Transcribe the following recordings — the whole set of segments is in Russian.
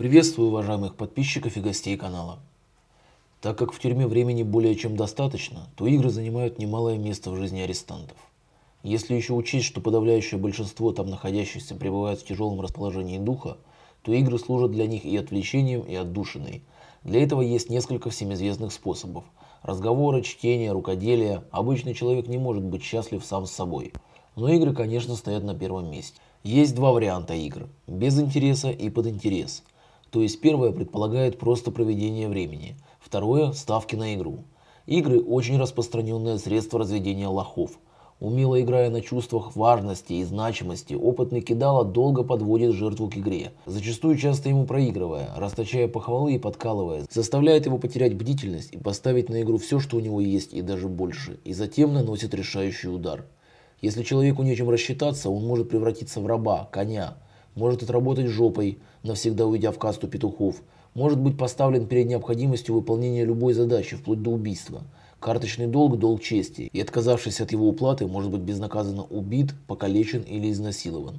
Приветствую уважаемых подписчиков и гостей канала. Так как в тюрьме времени более чем достаточно, то игры занимают немалое место в жизни арестантов. Если еще учесть, что подавляющее большинство там находящихся пребывает в тяжелом расположении духа, то игры служат для них и отвлечением, и отдушиной. Для этого есть несколько всем известных способов. Разговоры, чтение, рукоделие. Обычный человек не может быть счастлив сам с собой. Но игры, конечно, стоят на первом месте. Есть два варианта игр – без интереса и под интерес. То есть первое предполагает просто проведение времени, второе – ставки на игру. Игры – очень распространенное средство разведения лохов. Умело играя на чувствах важности и значимости, опытный кидала долго подводит жертву к игре, зачастую часто ему проигрывая, расточая похвалы и подкалывая, заставляет его потерять бдительность и поставить на игру все, что у него есть и даже больше, и затем наносит решающий удар. Если человеку нечем рассчитаться, он может превратиться в раба, коня, может отработать жопой, навсегда уйдя в касту петухов, может быть поставлен перед необходимостью выполнения любой задачи, вплоть до убийства. Карточный долг – долг чести, и отказавшись от его уплаты, может быть безнаказанно убит, покалечен или изнасилован.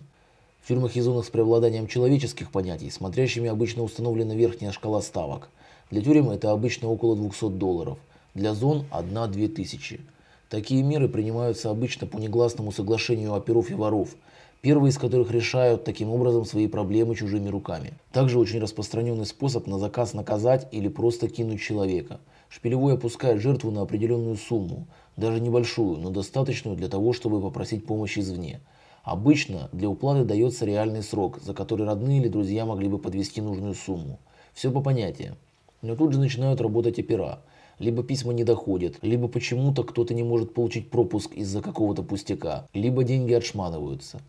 В тюрьмах и зонах с преобладанием человеческих понятий, смотрящими обычно установлена верхняя шкала ставок. Для тюрем это обычно около 200 долларов, для зон 1-2 тысячи. Такие меры принимаются обычно по негласному соглашению оперов и воров – первые из которых решают таким образом свои проблемы чужими руками. Также очень распространенный способ на заказ наказать или просто кинуть человека. Шпилевой опускает жертву на определенную сумму, даже небольшую, но достаточную для того, чтобы попросить помощи извне. Обычно для уплаты дается реальный срок, за который родные или друзья могли бы подвести нужную сумму. Все по понятиям. Но тут же начинают работать опера. Либо письма не доходят, либо почему-то кто-то не может получить пропуск из-за какого-то пустяка, либо деньги отшманываются.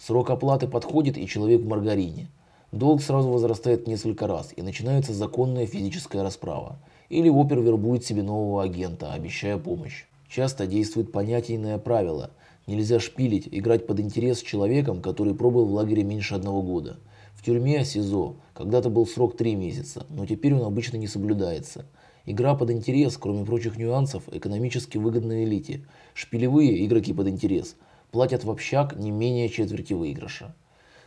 Срок оплаты подходит и человек в маргарине. Долг сразу возрастает несколько раз и начинается законная физическая расправа. Или опер вербует себе нового агента, обещая помощь. Часто действует понятийное правило. Нельзя шпилить, играть под интерес с человеком, который пробыл в лагере меньше одного года. В тюрьме СИЗО когда-то был срок 3 месяца, но теперь он обычно не соблюдается. Игра под интерес, кроме прочих нюансов, экономически выгодна элите. Шпилевые игроки под интерес – платят в общак не менее четверти выигрыша.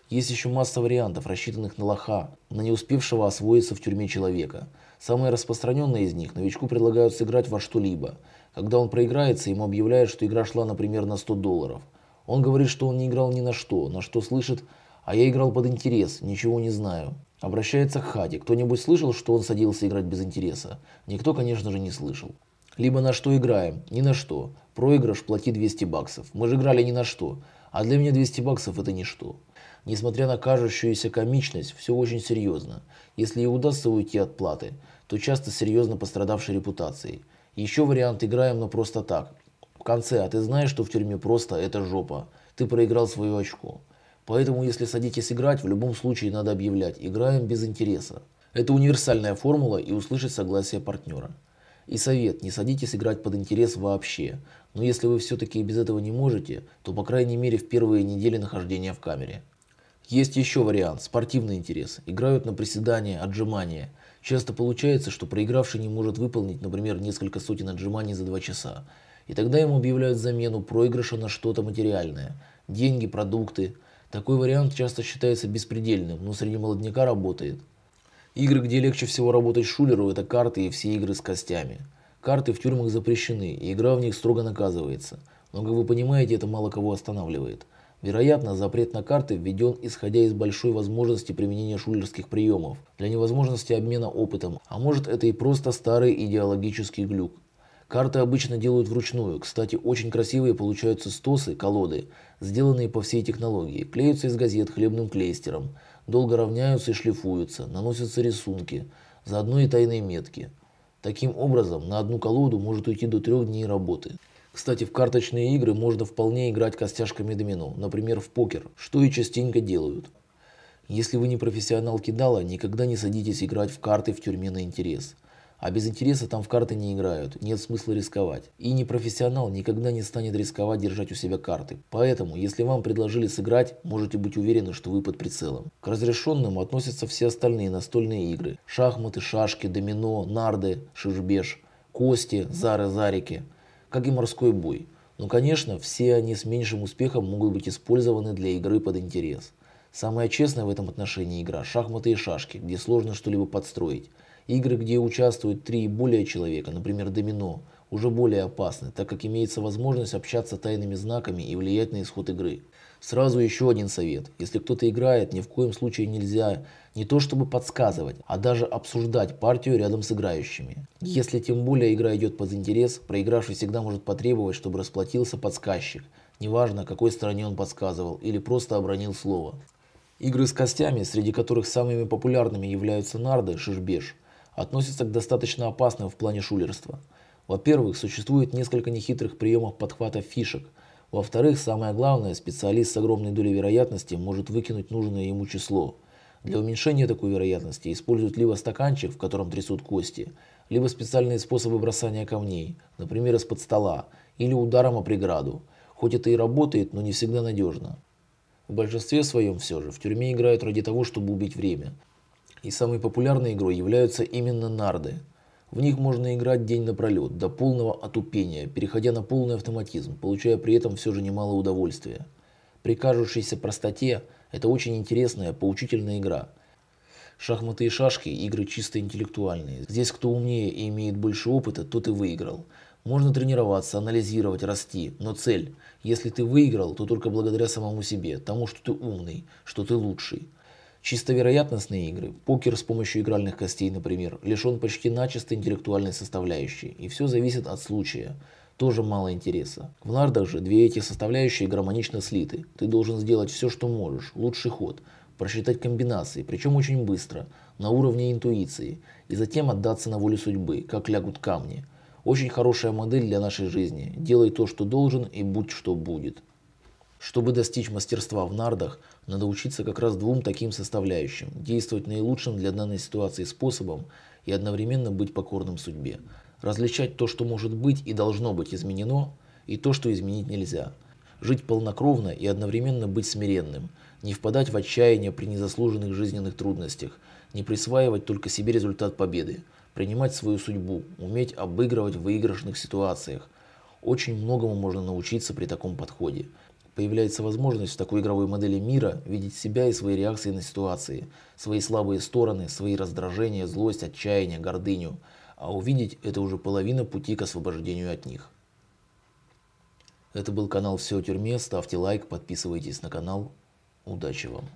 Есть еще масса вариантов, рассчитанных на лоха, на не успевшего освоиться в тюрьме человека. Самые распространенные из них новичку предлагают сыграть во что-либо. Когда он проиграется, ему объявляют, что игра шла, например, на 100 долларов. Он говорит, что он не играл ни на что, на что слышит, а я играл под интерес, ничего не знаю. Обращается к Хаде. Кто-нибудь слышал, что он садился играть без интереса? Никто, конечно же, не слышал. Либо на что играем? Ни на что. Проигрыш плати 200 баксов. Мы же играли ни на что. А для меня 200 баксов это ничто. Несмотря на кажущуюся комичность, все очень серьезно. Если и удастся уйти от платы, то часто серьезно пострадавшей репутацией. Еще вариант играем, но просто так. В конце, а ты знаешь, что в тюрьме просто это жопа. Ты проиграл свое очко. Поэтому, если садитесь играть, в любом случае надо объявлять «играем без интереса». Это универсальная формула и услышать согласие партнера. И совет, не садитесь играть под интерес вообще. Но если вы все-таки без этого не можете, то по крайней мере в первые недели нахождения в камере. Есть еще вариант – спортивный интерес. Играют на приседания, отжимания. Часто получается, что проигравший не может выполнить, например, несколько сотен отжиманий за два часа. И тогда ему объявляют замену проигрыша на что-то материальное. Деньги, продукты. Такой вариант часто считается беспредельным, но среди молодняка работает. Игры, где легче всего работать шулеру, это карты и все игры с костями. Карты в тюрьмах запрещены, и игра в них строго наказывается. Но, как вы понимаете, это мало кого останавливает. Вероятно, запрет на карты введен исходя из большой возможности применения шулерских приемов, для невозможности обмена опытом, а может это и просто старый идеологический глюк. Карты обычно делают вручную, кстати, очень красивые получаются стосы, колоды, сделанные по всей технологии, клеются из газет хлебным клейстером, долго равняются и шлифуются, наносятся рисунки, заодно и тайные метки. Таким образом, на одну колоду может уйти до трех дней работы. Кстати, в карточные игры можно вполне играть костяшками домино, например, в покер, что и частенько делают. Если вы не профессионал кидала, никогда не садитесь играть в карты в тюрьме на интерес. А без интереса там в карты не играют, нет смысла рисковать. И непрофессионал никогда не станет рисковать держать у себя карты. Поэтому, если вам предложили сыграть, можете быть уверены, что вы под прицелом. К разрешенным относятся все остальные настольные игры. Шахматы, шашки, домино, нарды, шишбеш, кости, зары-зарики, как и морской бой. Но, конечно, все они с меньшим успехом могут быть использованы для игры под интерес. Самая честная в этом отношении игра – шахматы и шашки, где сложно что-либо подстроить. Игры, где участвуют три и более человека, например, домино, уже более опасны, так как имеется возможность общаться тайными знаками и влиять на исход игры. Сразу еще один совет. Если кто-то играет, ни в коем случае нельзя не то чтобы подсказывать, а даже обсуждать партию рядом с играющими. Если тем более игра идет под интерес, проигравший всегда может потребовать, чтобы расплатился подсказчик, неважно какой стороне он подсказывал или просто обронил слово. Игры с костями, среди которых самыми популярными являются нарды, шишбеш, относятся к достаточно опасным в плане шулерства. Во-первых, существует несколько нехитрых приемов подхвата фишек – во-вторых, самое главное, специалист с огромной долей вероятности может выкинуть нужное ему число. Для уменьшения такой вероятности используют либо стаканчик, в котором трясут кости, либо специальные способы бросания камней, например, из-под стола, или ударом о преграду. Хоть это и работает, но не всегда надежно. В большинстве своем все же в тюрьме играют ради того, чтобы убить время. И самой популярной игрой являются именно нарды – в них можно играть день напролет, до полного отупения, переходя на полный автоматизм, получая при этом все же немало удовольствия. При кажущейся простоте это очень интересная, поучительная игра. Шахматы и шашки – игры чисто интеллектуальные. Здесь кто умнее и имеет больше опыта, тот и выиграл. Можно тренироваться, анализировать, расти, но цель – если ты выиграл, то только благодаря самому себе, тому, что ты умный, что ты лучший. Чисто вероятностные игры, покер с помощью игральных костей, например, лишен почти начисто интеллектуальной составляющей, и все зависит от случая. Тоже мало интереса. В нардах же две эти составляющие гармонично слиты. Ты должен сделать все, что можешь, лучший ход, просчитать комбинации, причем очень быстро, на уровне интуиции, и затем отдаться на волю судьбы, как лягут камни. Очень хорошая модель для нашей жизни. Делай то, что должен, и будь что будет. Чтобы достичь мастерства в нардах, надо учиться как раз двум таким составляющим – действовать наилучшим для данной ситуации способом и одновременно быть покорным судьбе. Различать то, что может быть и должно быть изменено, и то, что изменить нельзя. Жить полнокровно и одновременно быть смиренным, не впадать в отчаяние при незаслуженных жизненных трудностях, не присваивать только себе результат победы, принимать свою судьбу, уметь обыгрывать в выигрышных ситуациях. Очень многому можно научиться при таком подходе появляется возможность в такой игровой модели мира видеть себя и свои реакции на ситуации, свои слабые стороны, свои раздражения, злость, отчаяние, гордыню, а увидеть это уже половина пути к освобождению от них. Это был канал «Все о тюрьме», ставьте лайк, подписывайтесь на канал. Удачи вам!